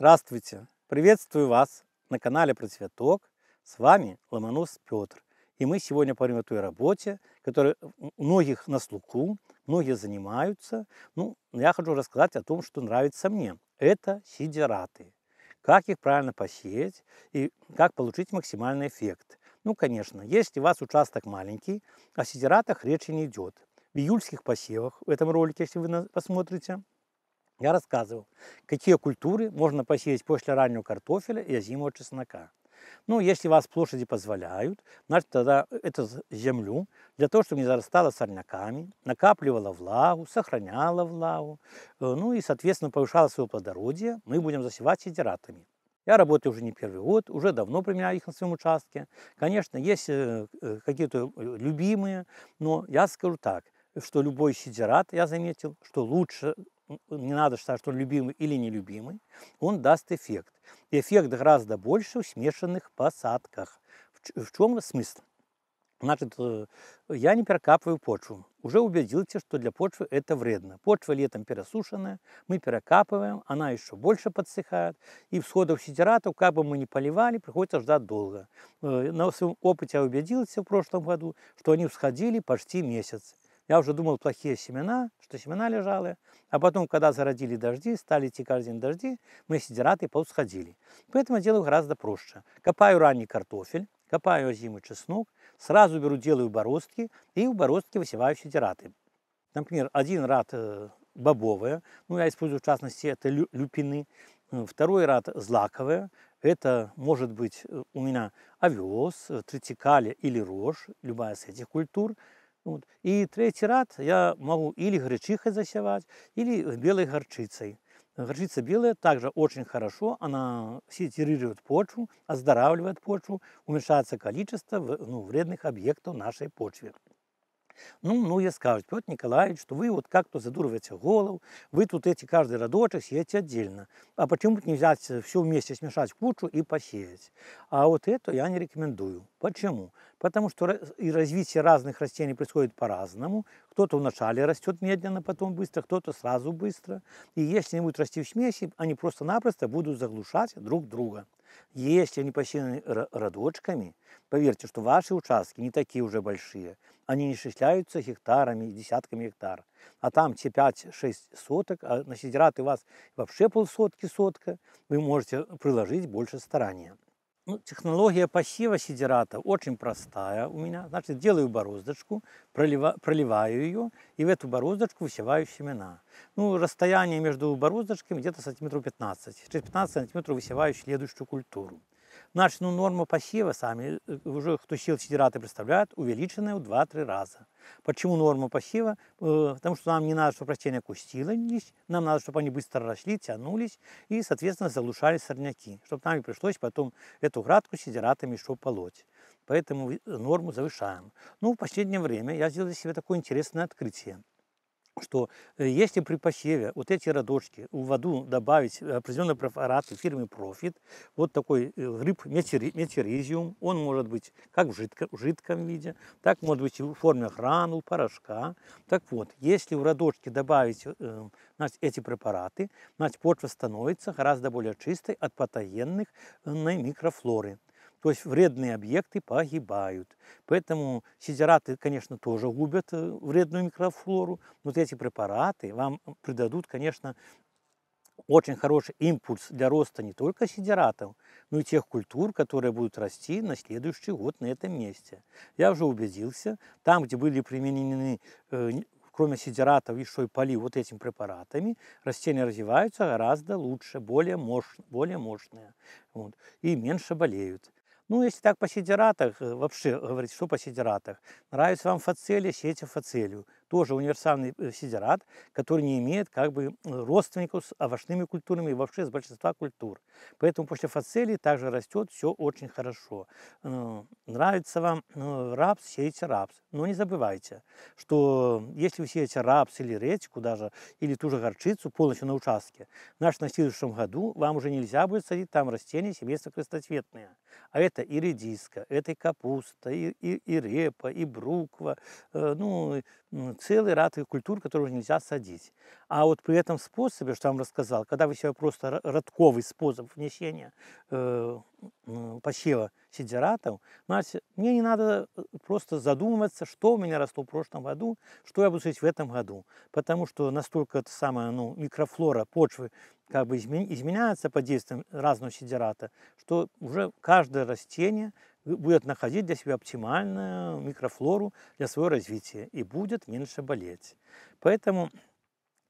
Здравствуйте! Приветствую вас на канале Процветок. С вами Ломонос Петр. И мы сегодня поговорим о той работе, которая многих на слуху, многие занимаются. Ну, я хочу рассказать о том, что нравится мне. Это сидераты. Как их правильно посеять и как получить максимальный эффект. Ну, конечно, если у вас участок маленький, о сидератах речи не идет. В июльских посевах, в этом ролике, если вы посмотрите, я рассказывал, какие культуры можно посеять после раннего картофеля и озимого чеснока. Ну, если вас площади позволяют, значит, тогда эту землю для того, чтобы не зарастала сорняками, накапливала влагу, сохраняла влагу, э, ну и, соответственно, повышала свое плодородие, мы будем засевать сидератами. Я работаю уже не первый год, уже давно применяю их на своем участке. Конечно, есть э, э, какие-то любимые, но я скажу так, что любой сидерат, я заметил, что лучше не надо считать, что он любимый или нелюбимый, он даст эффект. И эффект гораздо больше в смешанных посадках. В чем смысл? Значит, э, я не перекапываю почву. Уже убедился, что для почвы это вредно. Почва летом пересушенная, мы перекапываем, она еще больше подсыхает. И всходов сидератов, как бы мы ни поливали, приходится ждать долго. Э, на своем опыте я убедился в прошлом году, что они всходили почти месяц. Я уже думал плохие семена, что семена лежали. А потом, когда зародили дожди, стали идти каждый день дожди, мы сидераты поусходили. Поэтому делаю гораздо проще. Копаю ранний картофель, копаю озимый чеснок, сразу беру, делаю бороздки и в бороздки высеваю сидераты. Например, один рад э, бобовые, ну я использую в частности это люпины, второй рад злаковые, это может быть э, у меня овес, э, тритикалия или рожь, любая из этих культур – вот. И третий ряд я могу или гречихой засевать, или белой горчицей. Горчица белая также очень хорошо, она сетирирует почву, оздоравливает почву, уменьшается количество ну, вредных объектов нашей почве. Ну, многие скажут, Петр Николаевич, что вы вот как-то задуриваете голову, вы тут эти каждый родочек съедете отдельно. А почему не взять все вместе, смешать в кучу и посеять? А вот это я не рекомендую. Почему? Потому что и развитие разных растений происходит по-разному. Кто-то вначале растет медленно, потом быстро, кто-то сразу быстро. И если они будут расти в смеси, они просто-напросто будут заглушать друг друга. Если они посеяны родочками, поверьте, что ваши участки не такие уже большие. Они не исчисляются гектарами, десятками гектар. А там те 5-6 соток, а на сидераты у вас вообще полсотки сотка, вы можете приложить больше старания. Ну, технология посева сидерата очень простая у меня. Значит, делаю бороздочку, пролива, проливаю ее и в эту бороздочку высеваю семена. Ну, расстояние между бороздочками где-то сантиметров 15. Через 15 сантиметров высеваю следующую культуру. Значит, ну, норма посева, сами э, уже кто сел сидераты представляют, увеличенная в 2-3 раза. Почему норма посева? Э, потому что нам не надо, чтобы растения кустились, нам надо, чтобы они быстро росли, тянулись и, соответственно, заглушали сорняки, чтобы нам не пришлось потом эту градку сидератами еще полоть. Поэтому э, норму завышаем. Ну, в последнее время я сделал для себя такое интересное открытие что э, если при посеве вот эти родочки в воду добавить определенные препараты фирмы Profit, вот такой э, гриб метеризиум, он может быть как в, жидко, в жидком виде, так может быть и в форме гранул, порошка. Так вот, если в родочки добавить э, значит, эти препараты, значит, почва становится гораздо более чистой от патогенных микрофлоры. То есть вредные объекты погибают. Поэтому сидераты, конечно, тоже губят э, вредную микрофлору. Но вот эти препараты вам придадут, конечно, очень хороший импульс для роста не только сидератов, но и тех культур, которые будут расти на следующий год на этом месте. Я уже убедился, там, где были применены э, кроме сидератов, еще и полив вот этими препаратами, растения развиваются гораздо лучше, более, мощ, более мощные вот, и меньше болеют. Ну, если так по сидератах, э, вообще говорить, что по сидератах, нравится вам фацелия, сети фацелию тоже универсальный э, сидерат, который не имеет как бы родственников с овощными культурами и вообще с большинства культур. Поэтому после фацелии также растет все очень хорошо. Э, нравится вам э, рапс, сейте рапс. Но не забывайте, что если вы сеете рапс или редьку даже, или ту же горчицу полностью на участке, значит на следующем году вам уже нельзя будет садить там растения семейства крестоцветные. А это и редиска, это и капуста, и, и, и репа, и бруква, ну, целый ряд культур, которые нельзя садить. А вот при этом способе, что я вам рассказал, когда вы себе просто родковый способ внесения э, посева сидератов, значит, мне не надо э, просто задумываться, что у меня росло в прошлом году, что я буду садить в этом году. Потому что настолько это самая ну, микрофлора почвы как бы изменяется под действием разного сидерата, что уже каждое растение будет находить для себя оптимальную микрофлору для своего развития и будет меньше болеть. Поэтому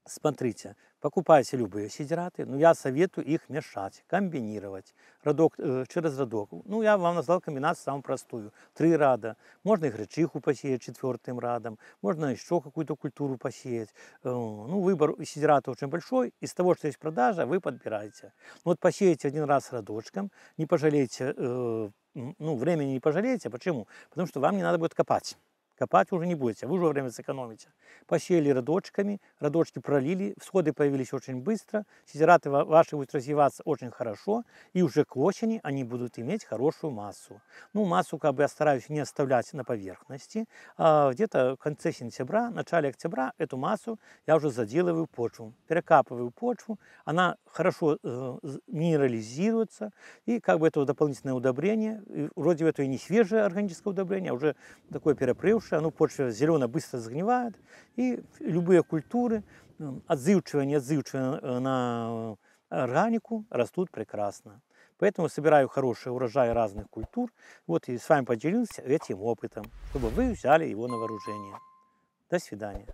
смотрите, покупайте любые сидираты, но я советую их мешать, комбинировать родок, э, через родок. Ну, я вам назвал комбинацию самую простую. Три рада. Можно и гречиху посеять четвертым радом, можно еще какую-то культуру посеять. Э, ну, выбор сидирата очень большой. Из того, что есть продажа, вы подбираете. Ну, вот посеете один раз родочком, не пожалейте э, ну, времени не пожалеете. Почему? Потому что вам не надо будет копать. Копать уже не будете, вы уже время сэкономите. Посеяли родочками, родочки пролили, всходы появились очень быстро, сидираты ваши будут развиваться очень хорошо, и уже к осени они будут иметь хорошую массу. Ну, массу как бы я стараюсь не оставлять на поверхности, а где-то в конце сентября, начале октября эту массу я уже заделываю почву, перекапываю почву, она хорошо э, минерализируется, и как бы это дополнительное удобрение, вроде это и не свежее органическое удобрение, а уже такое перепревшее, хорошее, оно почва зеленая быстро загнивает, и любые культуры, отзывчивые, неотзывчивые на органику, растут прекрасно. Поэтому собираю хороший урожай разных культур. Вот и с вами поделился этим опытом, чтобы вы взяли его на вооружение. До свидания.